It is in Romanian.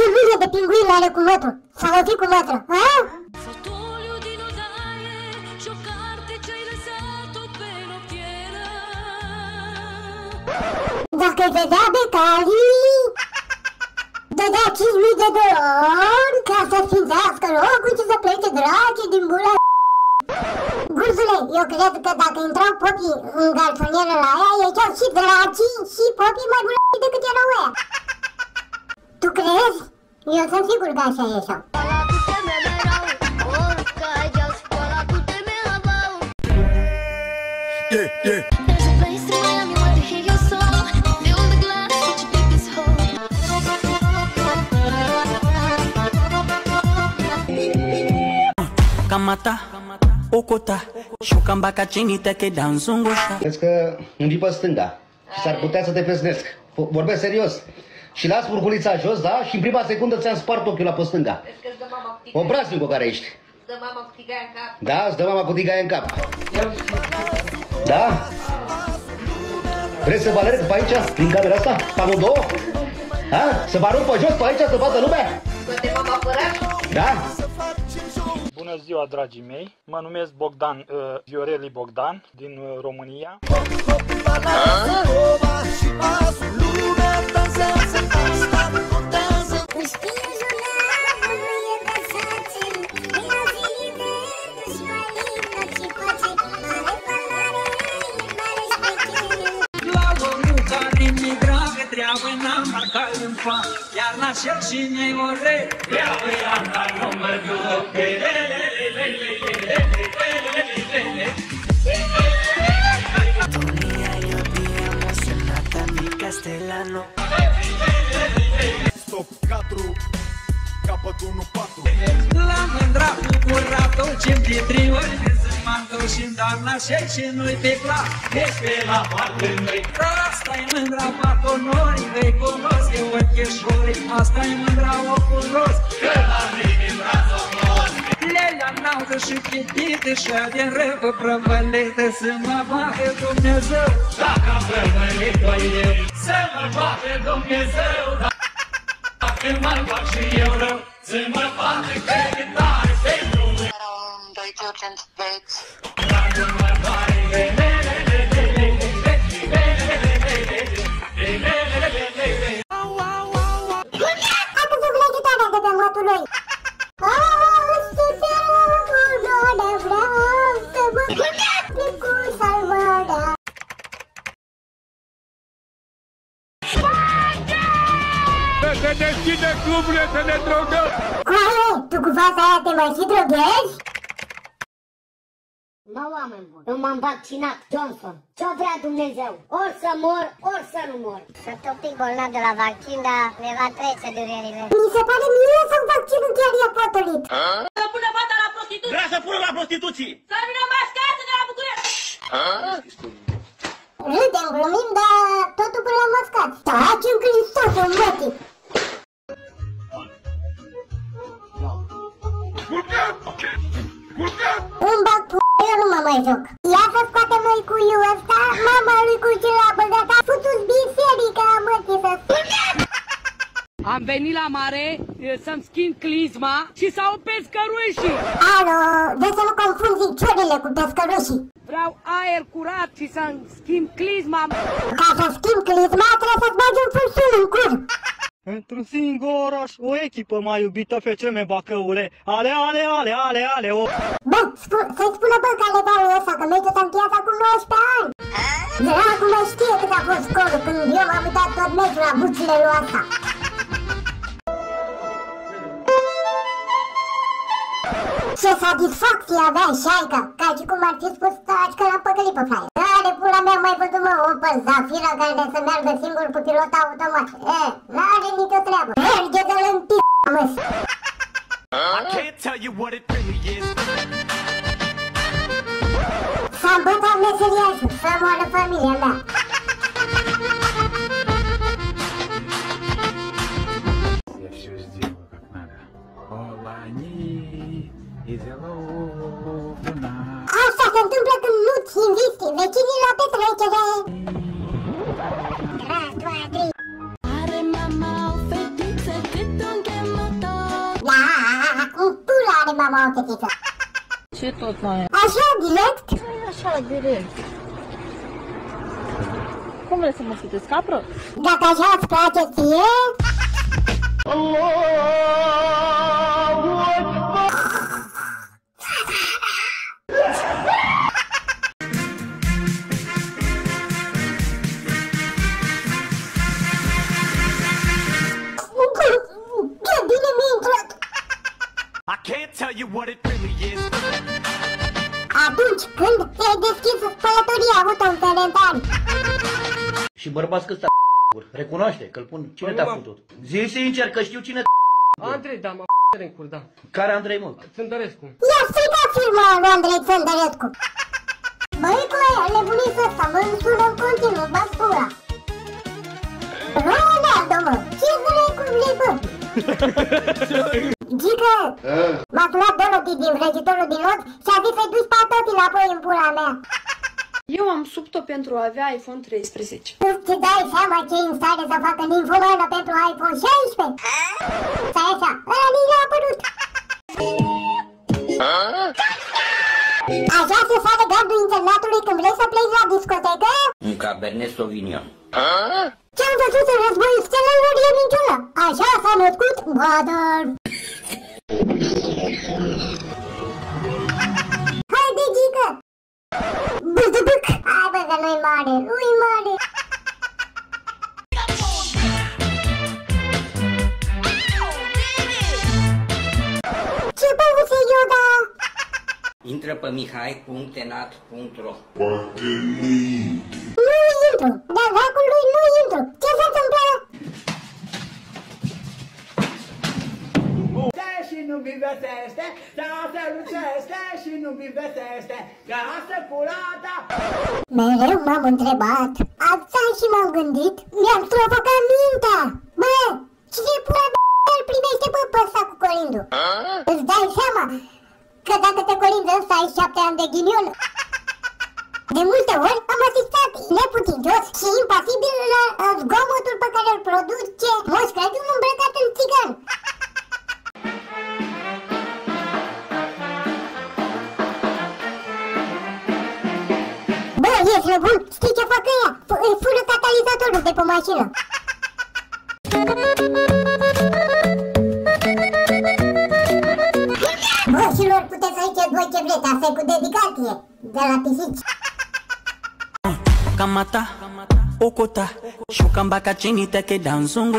Ce lume de pinguini are cu mătru? Sau o fi cu mătru, ha? Fotoliu din odaie și o carte ce-ai lăsat-o pe noptieră Dacă îți vedea becalii, dădea 5.000 de dolari ca să sfințească locul și să plece dragii din bula Gurzule, eu cred că dacă intrau popii în garsonieră la aia, ieșeau și dracii și popii mai bulai where to hear your soul Fill the glass, such a deepest hole kamata okota shuka mpaka chini teke danzungusha Vezi că îmi pe stânga și s-ar putea să te pesnesc. F- Vorbesc serios. Și las furculița jos, da? Și în prima secundă ți-am spart ochiul la pe stânga. Vezi că-ți dă mama cu tigaia, Obraznicul care ești. îți dă mama cu tigaia în cap. Da? Îți dă mama cu tigaia în cap. Da? Vreți să vă alerg pe aici, prin camera asta? Pe amândouă? Ha? Să vă arunc pe jos pe aici să vadă lumea? Scoate mama făraș, Da? Bună ziua, dragii mei! Mă numesc Bogdan uh, Vioreli Bogdan din uh, România. Își dragă treabă n-am marcat în fa Iar la șer și ne ore Treabă i-am dat număr Castellano Stop 4, capăt 1, 4. La mândra cu curatul ce de trei ori de sunt mantul și dar la șer și nu-i pe plac Deci pe la parte noi Asta e mândra patonori Vei cunosc eu ocheșori Asta e mândra o cunosc Că la mine braț Lelea înaltă și chitită Și de răvă prăvălită Să mă bate Dumnezeu. Dacă am prăvălit-o eu Să mă bate Dumnezeu. Dacă mă fac și eu rău Să mă bate creditare Să se deschide cluburile să ne drogăm! Coaie, tu cu fața aia te mai și droghezi? Mă, oameni buni, eu m-am vaccinat, Johnson. Ce-o vrea Dumnezeu? Ori să mor, ori să nu mor. Sunt un pic bolnav de la vaccin, dar ne va trece durerile. Mi se pare mie sau vaccinul chiar e potolit? să pună fata la prostituție, Vrea să pună la prostituții! să vină mascată de la București. Râdem, glumim, dar totul până la mascat. Taci în Hristos, în mătii. Îmi bag p***, eu nu mă mai joc. Ia să scoatem noi cuiul ăsta, mama lui cu ce l-a băgat, a făcut biserica, mătii să Am venit la mare e, să-mi schimb clisma și să au pescărușii. Alo, de să nu confunzi ciorile cu pescărușii. Vreau aer curat și să-mi schimb clisma. Ca să schimb clisma, trebuie să-ți bagi un fursun în cur. Într-un singur oraș, o echipă mai iubită, FCM Bacăule. Ale, ale, ale, ale, ale, o... Bă, spu- să-ți spună bă calendarul ăsta că meciul s-a încheiat acum 19 ani. Dracu mă știe cât a fost scorul când eu m-am uitat tot meciul la buțile lui asta. Ce satisfacție avea șaica, ca și cum ar fi spus taci că l-am păcălit pe flyer. Care pula mea mai văzut mă Opel Zafira care să meargă singur cu pilot automat. E, n-are nicio treabă. Merge de-l în p***, mă. I can't tell you what it really is. S-a îmbătat meseriașul, să moară familia mea. Mă, fetiță. Ce tot mai Așa, direct? Așa, direct. Cum vrei să mă sutezi, capră? Dacă așa îți place ție... Ce Și bărbați că ăsta Recunoaște că-l pun. Cine te-a putut? Zi sincer că știu cine Andrei, da, mă în cur, da. Care Andrei, mă? Țândărescu. Ia striga firma lui Andrei Țăndărescu. Băi, cu aia, nebunit ăsta, mă sună în continuu, bă, pula. Ronaldo, mă, ce vrei cu vrei, bă? Gică, m-a sunat Dorothy din vrăjitorul din lot și a zis să-i duci patoții înapoi în pula mea. Eu am subt-o pentru a avea iPhone 13. Tu ți dai seama ce e în stare să facă ninfomană pentru iPhone 16? Stai așa, ăla nici n-a apărut. Așa se face gardul internatului când vrei să pleci la discotecă? Un Cabernet Sauvignon. Ce-am văzut în războiul stelelor e minciună. Așa s-a născut Mother. Intră pe mihai.tenat.ro Nu intru, dar dracului nu intru. Ce se întâmplă? Și nu bivestește, dar se lucește și nu bivestește, că asta curata. Mereu m-am întrebat, asta și m-am gândit, mi-am provocat mintea. Bă, cine pula de îl primește pe pe ăsta cu colindu? Îți dai seama că dacă te colindă ăsta ai șapte ani de ghinion? De multe ori am asistat neputincios și impasibil la uh, zgomotul pe care îl produce Moș Crăciun îmbrăcat în țigan. Bă, ești nebun? Știi ce fac ăia? F- îi fură catalizatorul de pe mașină. Ziceți voi ce vreți, asta e cu dedicație, de la pisici. kamata okota shuka mpaka chini take danzungu